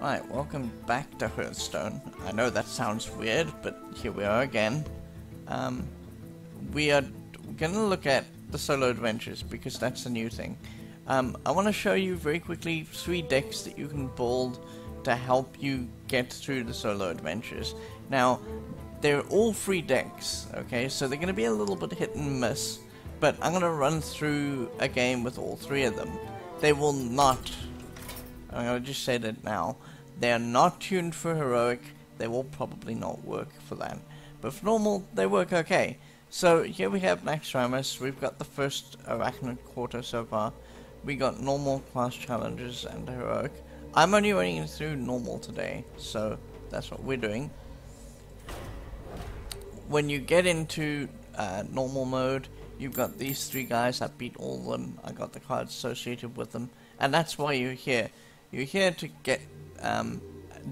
Right, welcome back to Hearthstone. I know that sounds weird, but here we are again. Um, we are going to look at the solo adventures because that's a new thing. Um, I want to show you very quickly three decks that you can build to help you get through the solo adventures. Now, they're all free decks, okay, so they're going to be a little bit hit and miss, but I'm going to run through a game with all three of them. They will not, I'm to just say that now, they are not tuned for heroic, they will probably not work for that. But for normal, they work okay. So here we have Naxxramas, we've got the first Arachnid Quarter so far. We got normal class challenges and heroic. I'm only running through normal today, so that's what we're doing. When you get into uh, normal mode, you've got these three guys, I beat all of them, I got the cards associated with them, and that's why you're here. You're here to get um,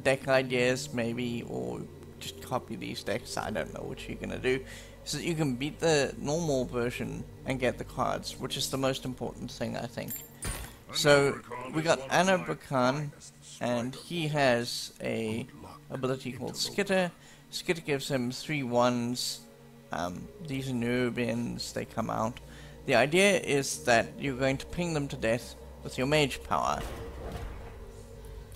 deck ideas maybe or just copy these decks. I don't know what you're gonna do. So you can beat the normal version and get the cards which is the most important thing I think. So we got Anub'Rekhan and he has a ability called Skitter. Skitter gives him three ones. Um, these are Nerubians they come out. The idea is that you're going to ping them to death with your mage power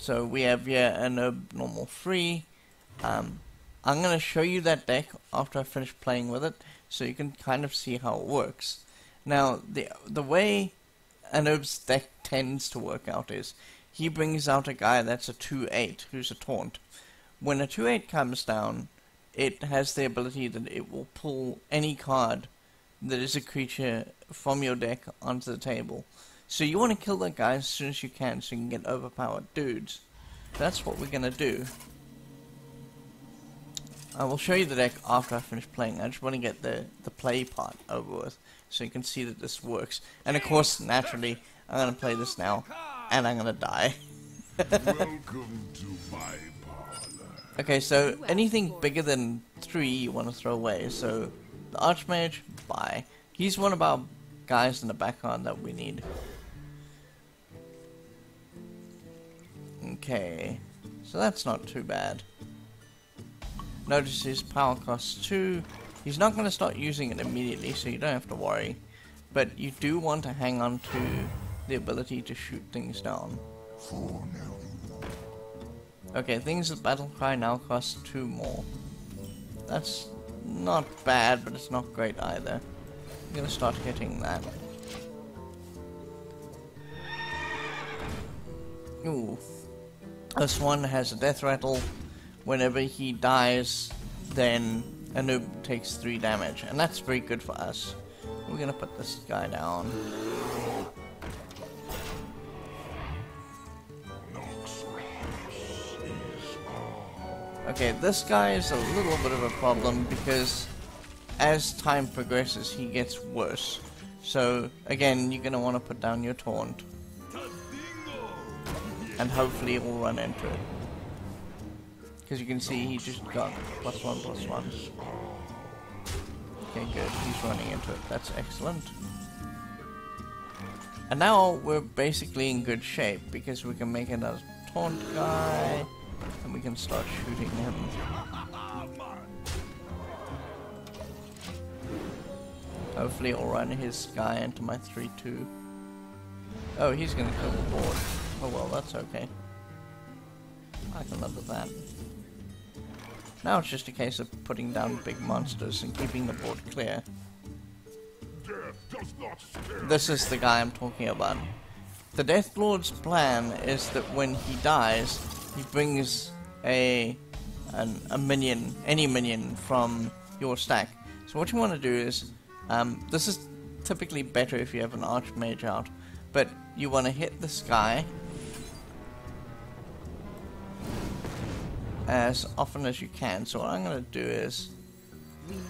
so we have yeah an normal free. Um, I'm going to show you that deck after I finish playing with it, so you can kind of see how it works. Now, the the way Anub's deck tends to work out is he brings out a guy that's a 2-8, who's a taunt. When a 2-8 comes down, it has the ability that it will pull any card that is a creature from your deck onto the table. So you want to kill that guy as soon as you can so you can get overpowered dudes. That's what we're going to do. I will show you the deck after I finish playing. I just want to get the, the play part over with so you can see that this works. And of course, naturally, I'm going to play this now and I'm going to die. Welcome to my parlor. Okay, so anything bigger than three you want to throw away. So the Archmage, bye. He's one of our guys in the background that we need. Okay, so that's not too bad. Notice his power costs 2. He's not going to start using it immediately, so you don't have to worry. But you do want to hang on to the ability to shoot things down. Okay, things with Battle Cry now cost 2 more. That's not bad, but it's not great either. I'm going to start hitting that. Ooh, this one has a death rattle. Whenever he dies, then Anub takes 3 damage. And that's very good for us. We're gonna put this guy down. Okay, this guy is a little bit of a problem because as time progresses, he gets worse. So, again, you're to want to put down your taunt and hopefully it will run into it. Because you can see he just got plus one, plus one. Okay, good. He's running into it. That's excellent. And now we're basically in good shape because we can make another taunt guy and we can start shooting him. Hopefully I'll run his guy into my 3-2. Oh, he's gonna kill the board. Oh well, that's okay. I can live with that. Now it's just a case of putting down big monsters and keeping the board clear. This is the guy I'm talking about. The Death Lord's plan is that when he dies, he brings a an, a minion, any minion from your stack. So what you want to do is, um, this is typically better if you have an Archmage out, but you want to hit this guy as often as you can. So what I'm going to do is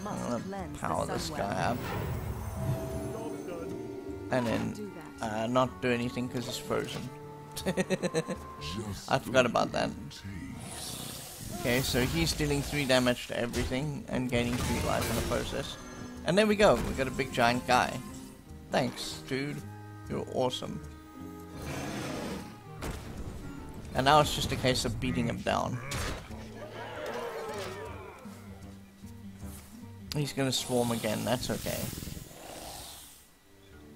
I'm going to power this guy up. And then uh, not do anything because it's frozen. I forgot about that. Okay, so he's dealing 3 damage to everything and gaining 3 life in the process. And there we go, we got a big giant guy. Thanks, dude. You're awesome. And now it's just a case of beating him down. He's gonna swarm again, that's okay.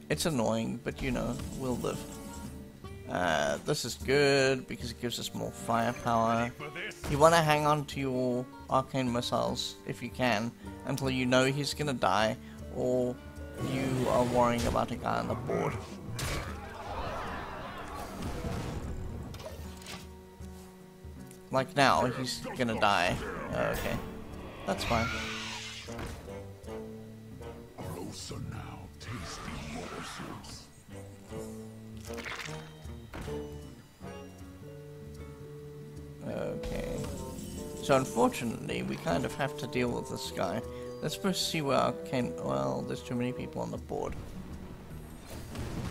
It's annoying, but you know, we'll live. Uh, this is good because it gives us more firepower. You want to hang on to your arcane missiles if you can until you know he's gonna die or you are worrying about a guy on the board. Like now, he's gonna die. okay. That's fine. So unfortunately, we kind of have to deal with this guy. Let's first see where Arcane... Well, there's too many people on the board.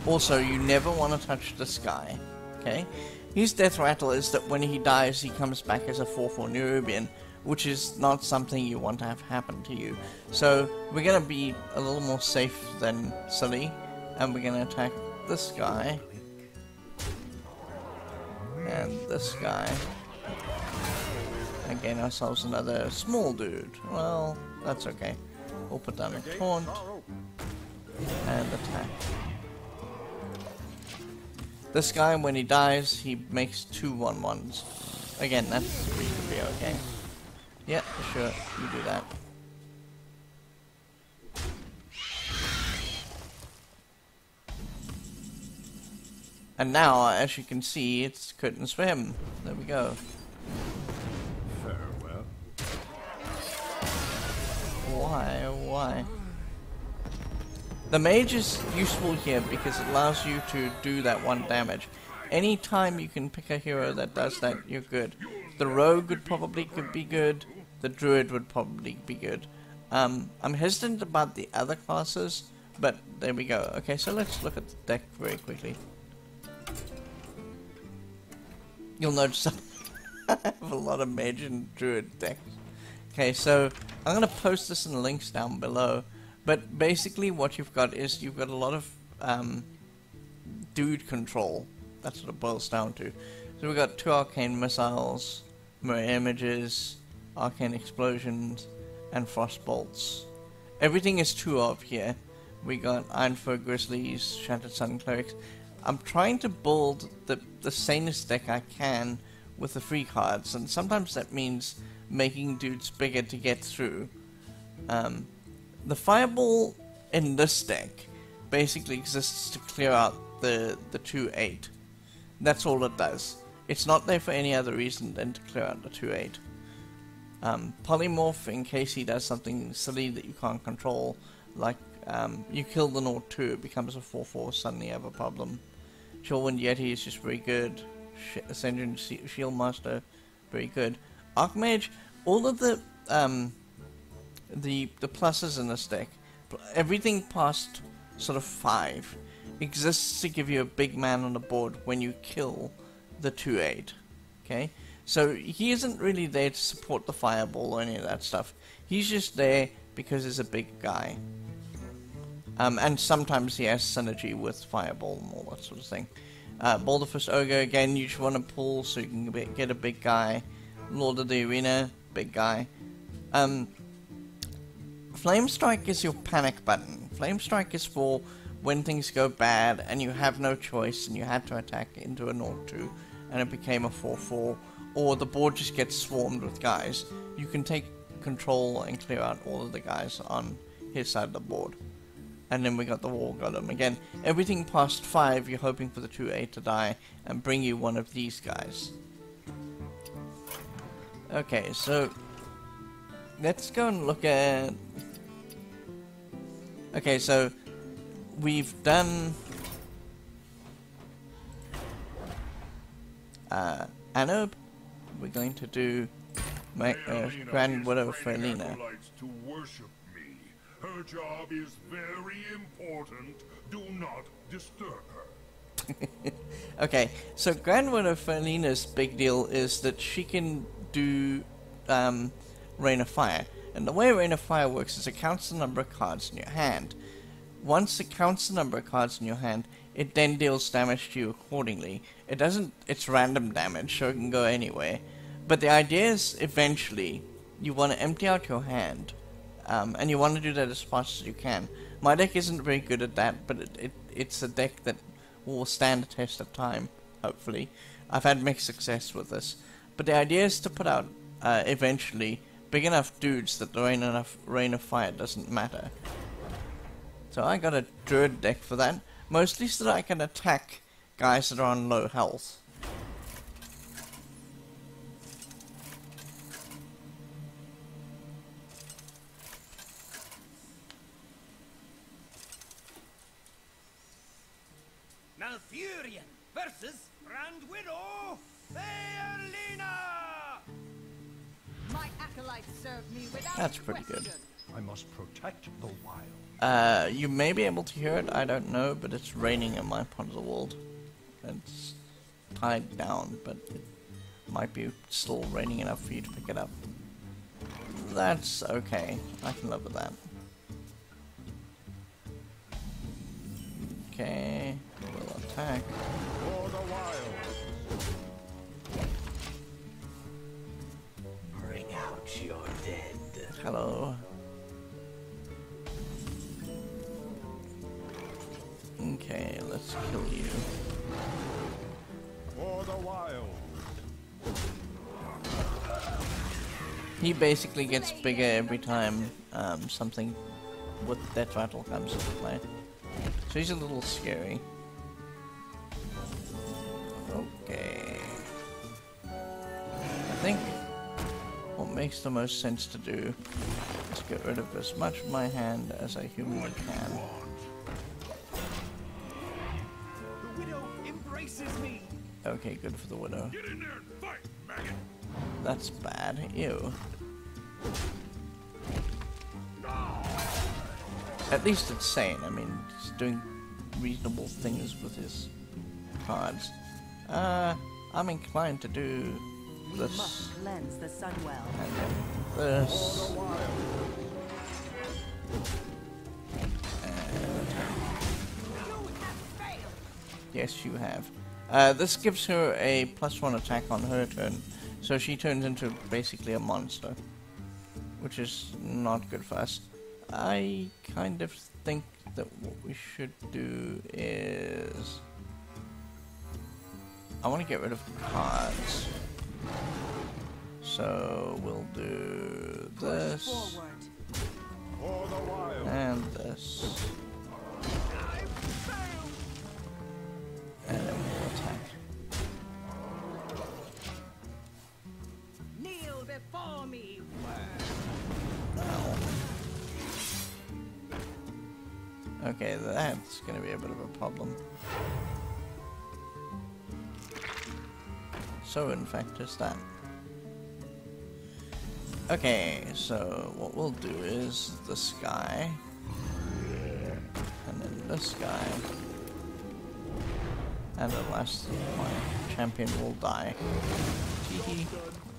Also, you never want to touch this guy. Okay? His death rattle is that when he dies, he comes back as a 4-4 Nerubian, which is not something you want to have happen to you. So, we're going to be a little more safe than silly, and we're going to attack this guy. And this guy. Gain ourselves another small dude. Well, that's okay. We'll put down a taunt. And attack. This guy, when he dies, he makes two one ones. Again, that's reasonably okay. Yeah, sure, you do that. And now, as you can see, it's curtains for him. There we go. Why? Why? The mage is useful here because it allows you to do that one damage. Anytime you can pick a hero that does that, you're good. The rogue would probably could be good. The druid would probably be good. Um, I'm hesitant about the other classes, but there we go. Okay, so let's look at the deck very quickly. You'll notice I have a lot of mage and druid decks. Okay, so I'm going to post this in the links down below. But basically what you've got is you've got a lot of um, dude control. That's what it boils down to. So we've got two arcane missiles, mirror images, arcane explosions, and frost bolts. Everything is two of here. We got Iron Ironfur Grizzlies, Shattered Sun Clerics. I'm trying to build the, the sanest deck I can with the free cards, and sometimes that means making dudes bigger to get through. Um, the fireball in this deck basically exists to clear out the, the 2-8. That's all it does. It's not there for any other reason than to clear out the 2-8. Um, polymorph in case he does something silly that you can't control, like um, you kill the Nord 2, it becomes a 4-4, suddenly you have a problem. Chillwind Yeti is just very good. Sh Sen'jin Shieldmasta, very good. Archmage, all of the um, the the pluses in this deck, everything past sort of five exists to give you a big man on the board when you kill the 2-8. Okay? So he isn't really there to support the fireball or any of that stuff. He's just there because he's a big guy. Um, and sometimes he has synergy with fireball and all that sort of thing. Uh, Boulderfist Ogre, again, you just want to pull so you can get a big guy. Lord of the Arena, big guy. Um, Flamestrike is your panic button. Flamestrike is for when things go bad and you have no choice and you had to attack into a Nord 2 and it became a 4-4 or the board just gets swarmed with guys. You can take control and clear out all of the guys on his side of the board. And then we got the War Golem. Again, everything past 5 you're hoping for the 2-8 to die and bring you one of these guys. Okay, so let's go and look at Okay, so we've done uh, Anub. We're going to do my, uh, Grand Widow Faerlina. To worship me. Her job is very important. Do not disturb her. okay, so Grand Widow Faerlina's big deal is that she can do um, Rain of Fire. And the way Rain of Fire works is it counts the number of cards in your hand. Once it counts the number of cards in your hand, it then deals damage to you accordingly. It doesn't. It's random damage, so it can go anywhere. But the idea is eventually you want to empty out your hand, um, and you want to do that as fast as you can. My deck isn't very good at that, but it, it it's a deck that will stand the test of time. Hopefully, I've had mixed success with this. But the idea is to put out uh, eventually big enough dudes that the rain enough rain of fire doesn't matter. So I got a druid deck for that, mostly so that I can attack guys that are on low health. Pretty good. I must protect the wild. Uh, you may be able to hear it, I don't know, but it's raining in my part of the world. It's tied down, but it might be still raining enough for you to pick it up. That's okay. I can live with that. Okay, we'll attack. Hello. Okay, let's kill you. For the wild. He basically gets bigger every time um, something with Death Rattle comes into play. So he's a little scary. Makes the most sense to do is get rid of as much of my hand as I humanly can. The widow embraces me. Okay, good for the widow. Get in there and fight, maggot. That's bad. Ew. At least it's sane. I mean, he's doing reasonable things with his cards. Uh, I'm inclined to do We this cleanse the Sunwell. and this. Yes, you have. Uh, this gives her a plus one attack on her turn, so she turns into basically a monster, which is not good for us. I kind of think that what we should do is. I want to get rid of cards. So we'll do this forward. For the wild. and this. And then we'll attack. Kneel before me, Okay, that's gonna be a bit of a problem. So, in fact, is that. Okay, so what we'll do is this guy, and then this guy, and at last my champion will die.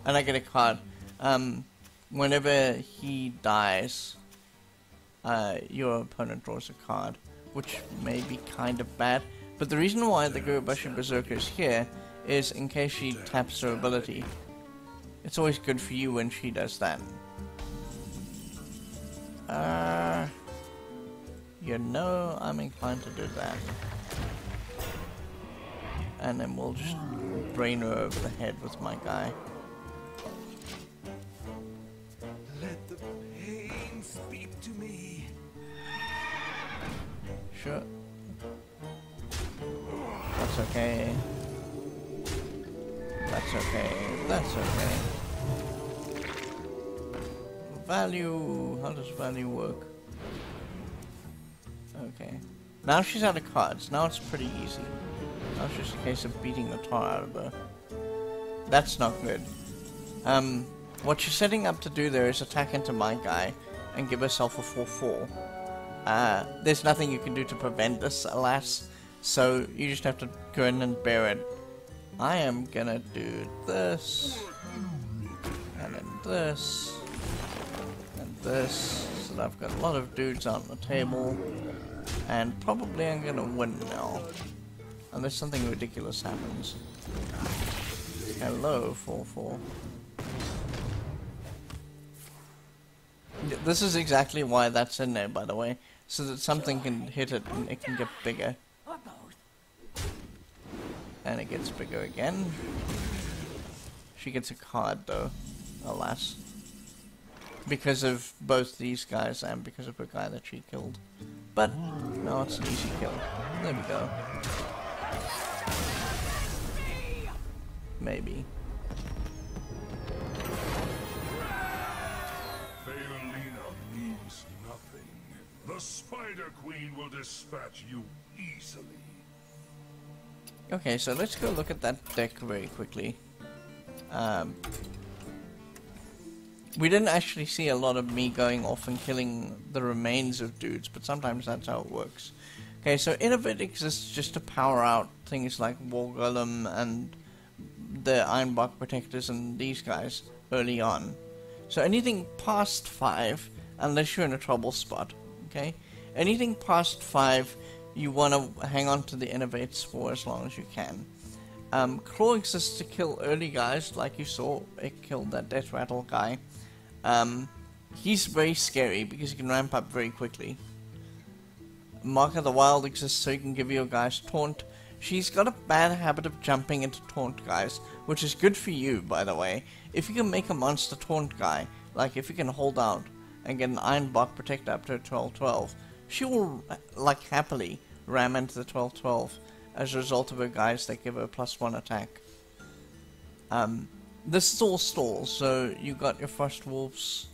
And I get a card. Um, whenever he dies, uh, your opponent draws a card, which may be kind of bad. But the reason why the Gurubashi Berserker is here is in case she taps her ability. It's always good for you when she does that. Uh, you know, I'm inclined to do that. And then we'll just brain her over the head with my guy. Let the pain speak to me. Sure. That's okay. That's okay. That's okay. Value. How does value work? Okay. Now she's out of cards. Now it's pretty easy. Now it's just a case of beating the tar out of her. That's not good. Um, what you're setting up to do there is attack into my guy and give herself a 4-4. Uh, there's nothing you can do to prevent this, alas. So you just have to go in and bear it. I am gonna do this, and then this, and this. So that I've got a lot of dudes on the table, and probably I'm gonna win now. Unless something ridiculous happens. Hello, 4-4. This is exactly why that's in there, by the way. So that something can hit it and it can get bigger. And it gets bigger again. She gets a card though, alas. Because of both these guys and because of the guy that she killed. But, no, it's an easy kill. There we go. Maybe. The Spider Queen will dispatch you easily. Okay, so let's go look at that deck very quickly. Um, we didn't actually see a lot of me going off and killing the remains of dudes, but sometimes that's how it works. Okay, so Innervate exists just to power out things like War Golem and the Ironbark Protectors and these guys early on. So anything past 5, unless you're in a trouble spot, okay? Anything past 5, you want to hang on to the Innervates for as long as you can. Um, Claw exists to kill early guys, like you saw, it killed that Death Rattle guy. Um, he's very scary because he can ramp up very quickly. Mark of the Wild exists so you can give your guys taunt. She's got a bad habit of jumping into taunt guys, which is good for you, by the way. If you can make a monster taunt guy, like if you can hold out and get an Ironbark Protector up to a 12-12, she will, like, happily ram into the 12-12 as a result of her guys that give her plus one attack. Um, this is all stalls, so you've got your Frost Wolves,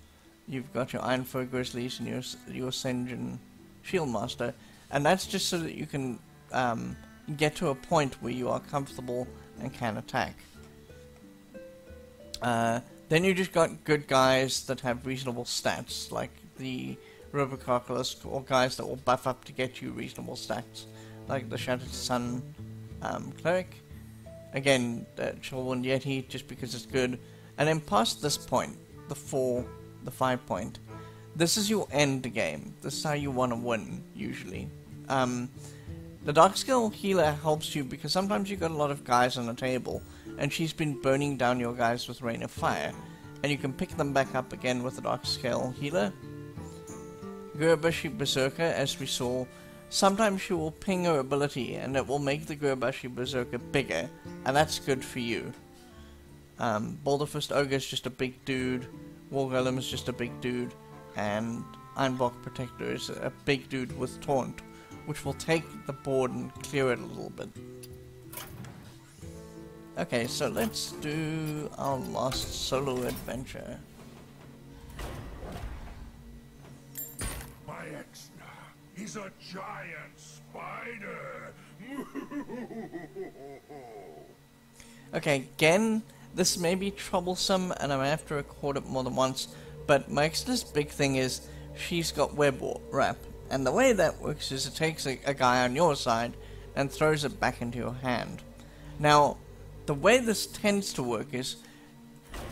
you've got your Ironfur Grizzlies, and your, your Sen'jin Shieldmasta, and that's just so that you can um, get to a point where you are comfortable and can attack. Uh, then you just got good guys that have reasonable stats, like the River Crocolisk, or guys that will buff up to get you reasonable stats, like the Shattered Sun um, Cleric. Again, the Chillwind Yeti, just because it's good. And then past this point, the 4, the 5 point, this is your end game. This is how you want to win, usually. Um, the Darkscale healer helps you because sometimes you've got a lot of guys on the table, and she's been burning down your guys with Rain of Fire, and you can pick them back up again with the Dark Darkscale healer. Gurubashi Berserker, as we saw, sometimes she will ping her ability, and it will make the Gurubashi Berserker bigger, and that's good for you. Um, Boulderfist Ogre is just a big dude, War Golem is just a big dude, and Ironbark Protector is a big dude with Taunt, which will take the board and clear it a little bit. Okay, so let's do our last solo adventure. Is a giant spider. Okay, again, this may be troublesome and I may have to record it more than once, but Maexxna's big thing is she's got web wrap. And the way that works is it takes a, a guy on your side and throws it back into your hand. Now, the way this tends to work is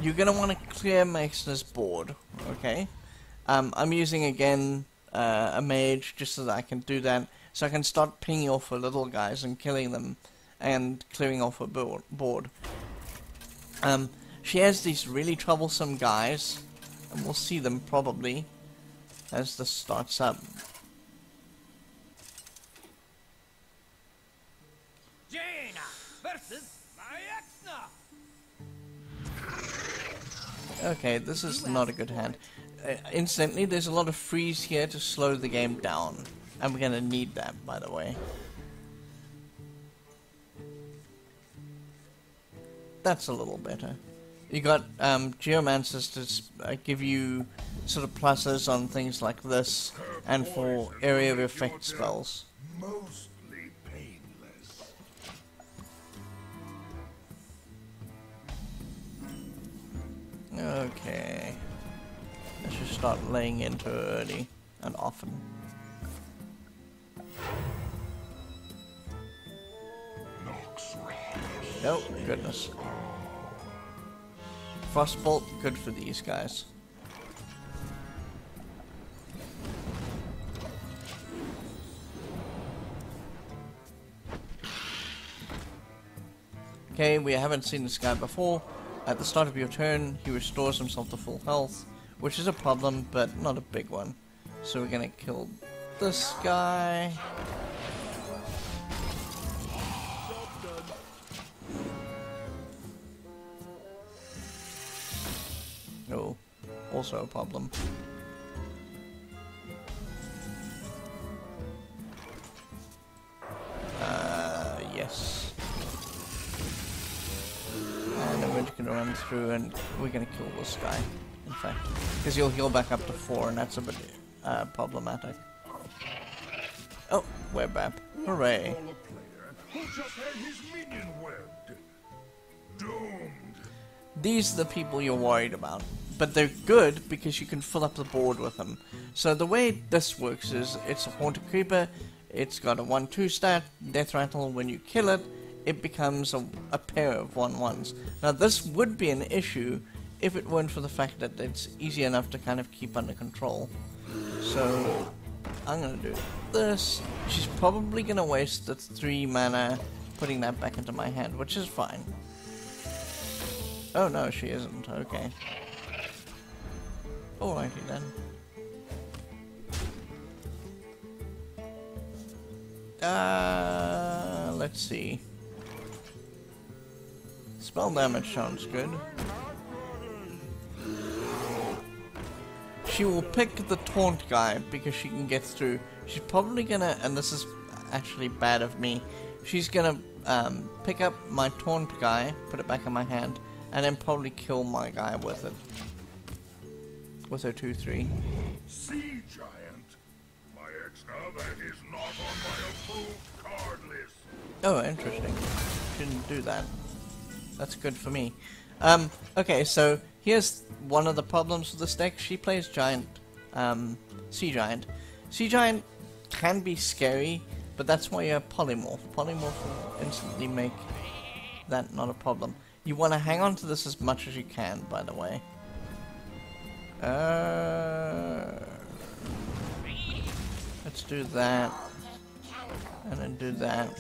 you're going to want to clear my board, okay? Um, I'm using again uh, a mage just so that I can do that, so I can start pinging off the little guys and killing them and clearing off a board. board. Um, she has these really troublesome guys, and we'll see them probably as this starts up. Jaina versus. Okay, this is not a good hand. Uh, incidentally, there's a lot of freeze here to slow the game down, and we're gonna need that, by the way. That's a little better. You got um, Geomancers to uh, give you sort of pluses on things like this, and for area of effect spells. Mostly painless. Okay. Let's just start laying into early and often. Oh, goodness. Frostbolt, good for these guys. Okay, we haven't seen this guy before. At the start of your turn, he restores himself to full health, which is a problem, but not a big one. So we're gonna kill this guy. Oh, also a problem. Uh, yes. And then we're just gonna run through and we're gonna kill this guy, in fact. Because you'll heal back up to 4 and that's a bit uh, problematic. Oh, web wrap. Hooray. These are the people you're worried about. But they're good because you can fill up the board with them. So the way this works is it's a Haunted Creeper, it's got a 1-2 stat, Death Rattle, when you kill it, it becomes a, a pair of 1-1s. Now this would be an issue if it weren't for the fact that it's easy enough to kind of keep under control. So I'm gonna do this. She's probably gonna waste the 3 mana putting that back into my hand, which is fine. Oh no, she isn't. Okay. Alrighty then. Uh, let's see. Spell damage sounds good. She will pick the taunt guy because she can get through. She's probably gonna, and this is actually bad of me, she's gonna um, pick up my taunt guy, put it back in my hand, and then probably kill my guy with it. With her 2-3. Sea Giant. My ex now that is not on my approved card list. Oh, interesting. Didn't do that. That's good for me. Um, okay, so here's one of the problems with this deck. She plays Giant, um, Sea Giant. Sea Giant can be scary, but that's why you have Polymorph. Polymorph will instantly make that not a problem. You want to hang on to this as much as you can, by the way. Uh, let's do that. And then do that.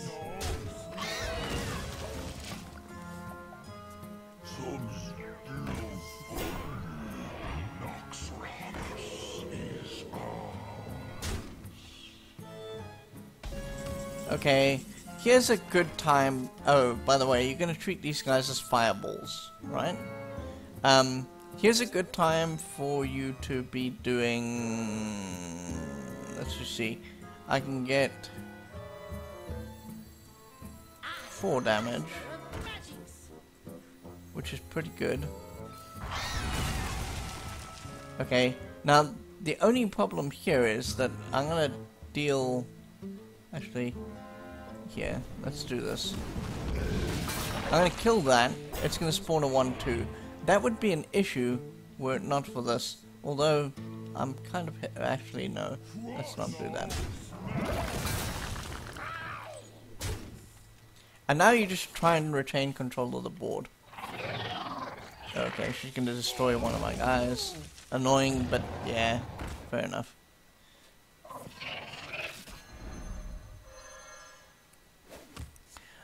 Okay, here's a good time. Oh, by the way, you're gonna treat these guys as fireballs, right? Um, here's a good time for you to be doing. Let's just see. I can get four damage, which is pretty good. Okay, now the only problem here is that I'm gonna deal. Actually, here, let's do this. I'm gonna kill that. It's gonna spawn a 1-2. That would be an issue were it not for this. Although, I'm kind of... Actually, no. Let's not do that. And now you just try and retain control of the board. Okay, she's gonna destroy one of my guys. Annoying, but yeah, fair enough.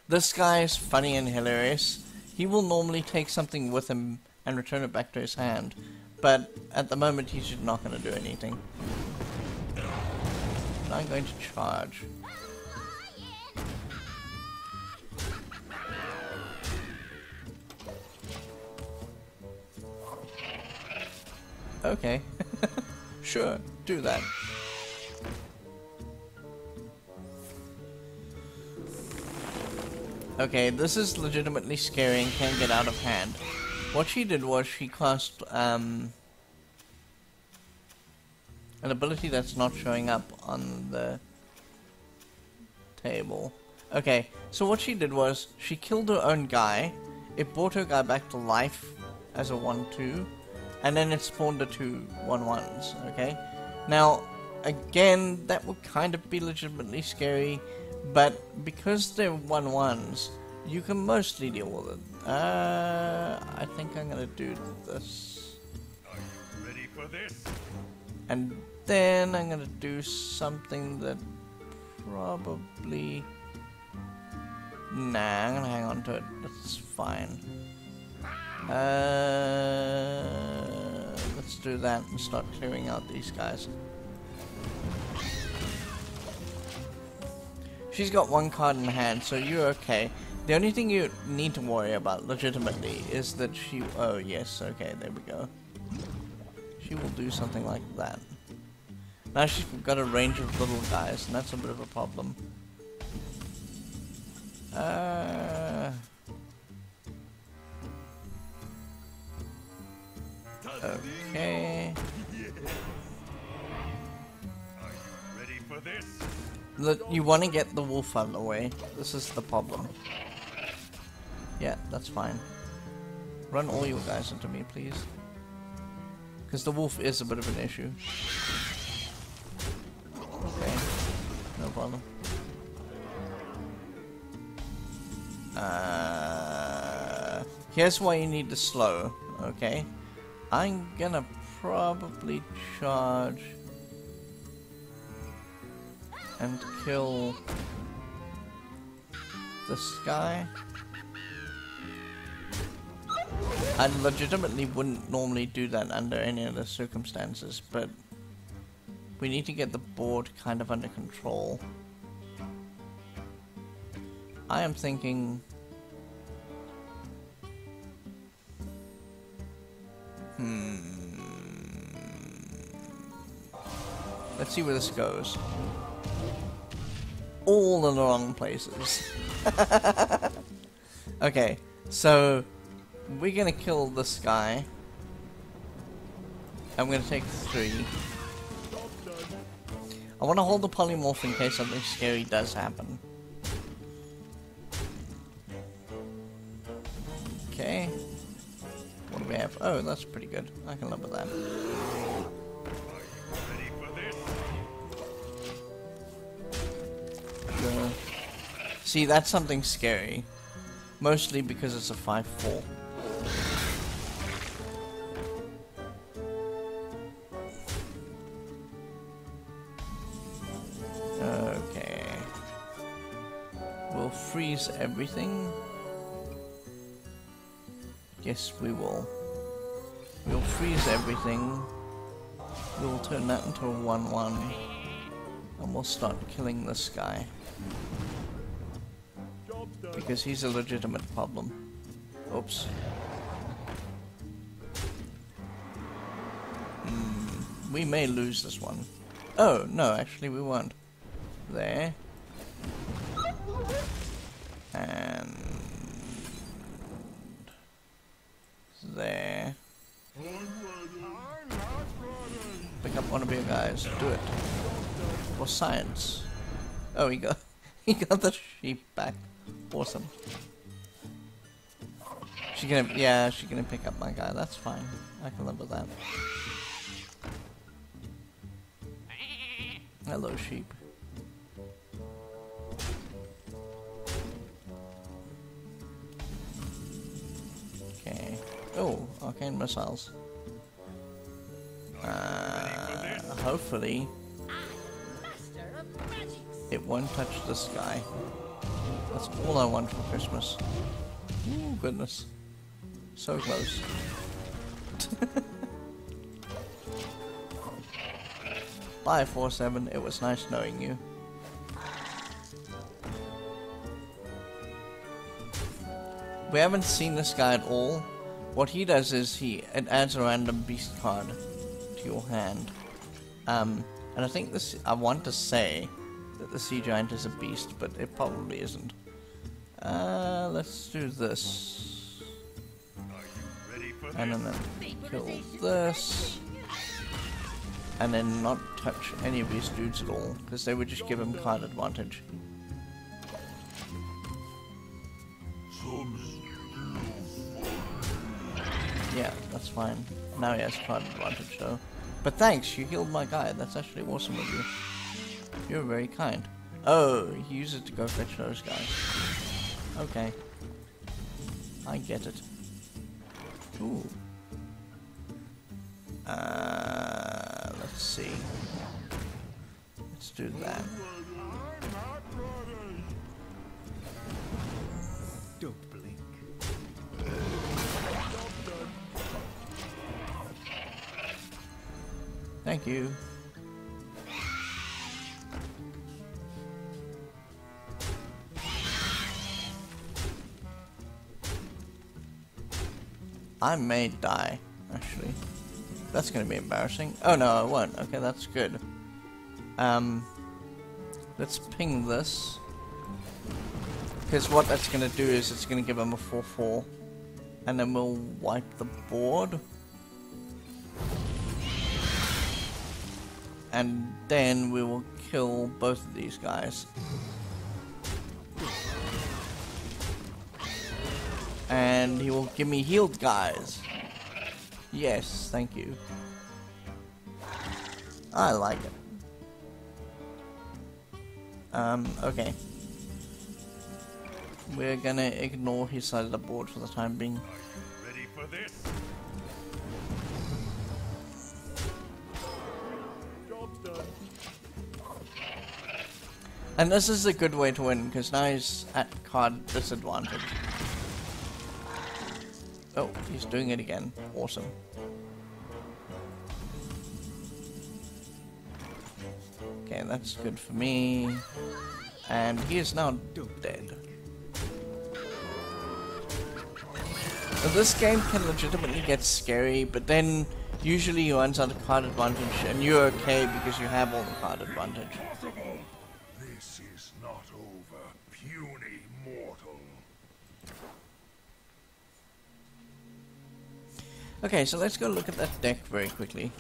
This guy is funny and hilarious. He will normally take something with him and return it back to his hand, but at the moment he's just not going to do anything. And I'm going to charge. Okay. sure, do that. Okay, this is legitimately scary and can get out of hand. What she did was she cast um, an ability that's not showing up on the table. Okay, so what she did was she killed her own guy. It brought her guy back to life as a 1-2, and then it spawned the two 1-1s, okay? Now, again, that would kind of be legitimately scary, but because they're 1-1s, you can mostly deal with it. Uh, I think I'm gonna do this. Are you ready for this? And then I'm gonna do something that probably Nah, I'm gonna hang on to it. That's fine. Uh, let's do that and start clearing out these guys. She's got one card in hand, so you're okay. The only thing you need to worry about, legitimately, is that she... Oh, yes, okay, there we go. She will do something like that. Now she's got a range of little guys, and that's a bit of a problem. Uh... Okay. You want to get the wolf out of the way. This is the problem. Yeah, that's fine. Run all your guys into me, please. Because the wolf is a bit of an issue. Okay, no problem. Uh, here's why you need to slow, okay? I'm gonna probably charge and kill this guy. I legitimately wouldn't normally do that under any other circumstances, but we need to get the board kind of under control. I am thinking... Hmm... Let's see where this goes. All in the wrong places. okay, so we're gonna kill this guy. I'm gonna take three. I want to hold the polymorph in case something scary does happen. Okay. What do we have? Oh, that's pretty good. I can live with that. See, that's something scary. Mostly because it's a 5-4. Okay. We'll freeze everything. Yes, we will. We'll freeze everything. We'll turn that into a 1-1. And we'll start killing this guy. Because he's a legitimate problem. Oops. Hmm, we may lose this one. Oh, no, actually we won't. There. And... There. Pick up one of your guys. Do it. For science. Oh, he got he got the sheep back. Awesome. She gonna yeah, she gonna pick up my guy. That's fine. I can live with that. Hello, sheep. Okay. Oh, arcane missiles. Uh, hopefully magics. it won't touch the guy. That's all I want for Christmas. Ooh, goodness. So close. Bye, 4-7. It was nice knowing you. We haven't seen this guy at all. What he does is he adds a random beast card to your hand. Um, and I think this, I want to say that the sea giant is a beast, but it probably isn't. Uh, let's do this. And then, kill this. And then not touch any of these dudes at all, because they would just give him card advantage. Yeah, that's fine. Now he has card advantage though. But thanks, you healed my guy. That's actually awesome of you. You're very kind. Oh, he used it to go fetch those guys. Okay. I get it. Ooh. Uh, let's see. Let's do that. Don't blink. Thank you. I may die, actually. That's gonna be embarrassing. Oh no, I won't. Okay, that's good. Um, let's ping this. Because what that's gonna do is it's gonna give him a 4-4. And then we'll wipe the board. And then we will kill both of these guys. And he will give me healed guys. Yes, thank you. I like it. Um, okay. We're gonna ignore his side of the board for the time being. Ready for this? And this is a good way to win, because now he's at card disadvantage. Oh, he's doing it again. Awesome. Okay, that's good for me. And he is now dead. So this game can legitimately get scary, but then usually you runs out card advantage, and you're okay because you have all the card advantage. Possible. This is not over, puny mortal. Okay, so let's go look at that deck very quickly.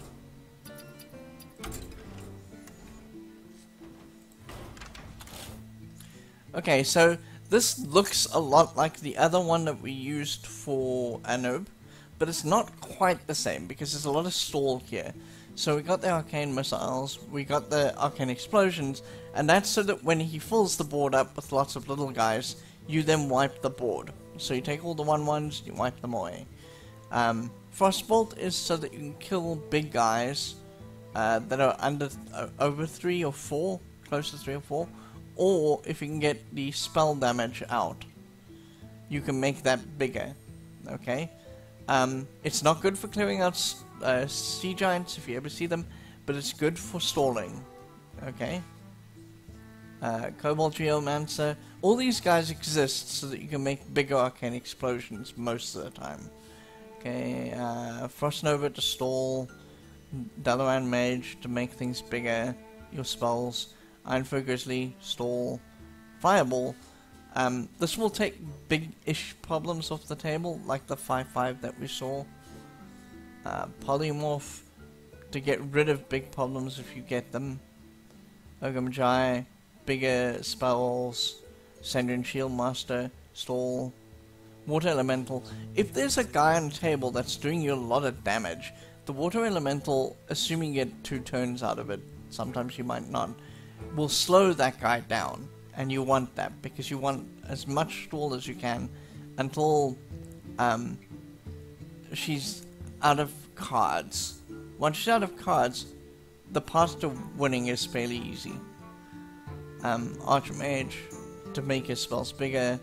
Okay, so this looks a lot like the other one that we used for Anub, but it's not quite the same because there's a lot of stall here. So we got the arcane missiles, we got the arcane explosions, and that's so that when he fills the board up with lots of little guys, you then wipe the board. So you take all the one ones, you wipe them away. Um, Frostbolt is so that you can kill big guys uh, that are under uh, over three or four, close to three or four, or if you can get the spell damage out, you can make that bigger. Okay, um, it's not good for clearing out uh, sea giants if you ever see them, but it's good for stalling. Okay. Uh, Kobold Geomancer, all these guys exist so that you can make bigger arcane explosions most of the time. Okay, uh, Frost Nova to stall, Dalaran Mage to make things bigger, your spells, Ironfur Grizzly, stall, Fireball. Um, this will take big-ish problems off the table, like the 5-5 that we saw. Uh, Polymorph to get rid of big problems if you get them. Ogre bigger spells, Sen'jin Shieldmasta, stall, Water Elemental. If there's a guy on the table that's doing you a lot of damage, the Water Elemental, assuming you get two turns out of it, sometimes you might not, will slow that guy down. And you want that because you want as much stall as you can until um, she's out of cards. Once she's out of cards, the path to winning is fairly easy. Um, Archmage to make his spells bigger.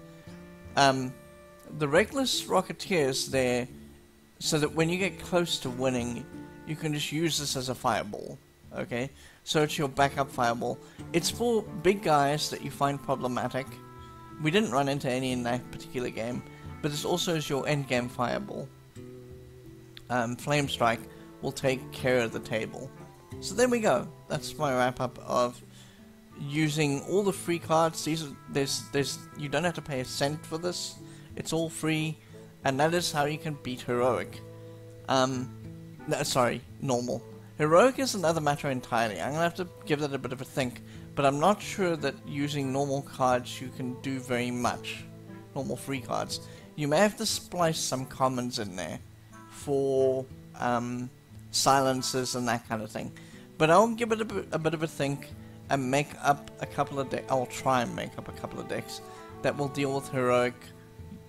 Um, the Reckless Rocketeer is there so that when you get close to winning, you can just use this as a fireball. Okay? So it's your backup fireball. It's for big guys that you find problematic. We didn't run into any in that particular game, but this also is your endgame fireball. Um, Flamestrike will take care of the table. So there we go. That's my wrap up of using all the free cards. These are there's there's you don't have to pay a cent for this. It's all free, and that is how you can beat heroic. Um, no, sorry, normal. Heroic is another matter entirely. I'm gonna have to give that a bit of a think, but I'm not sure that using normal cards you can do very much. Normal free cards. You may have to splice some commons in there for um, silences and that kind of thing. But I'll give it a a bit of a think and make up a couple of decks. I'll try and make up a couple of decks that will deal with heroic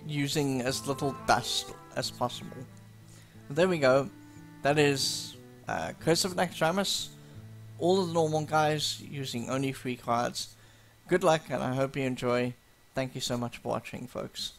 using as little dust as possible. There we go. That is uh, Curse of Naxxramas. All of the normal guys using only free cards. Good luck, and I hope you enjoy. Thank you so much for watching, folks.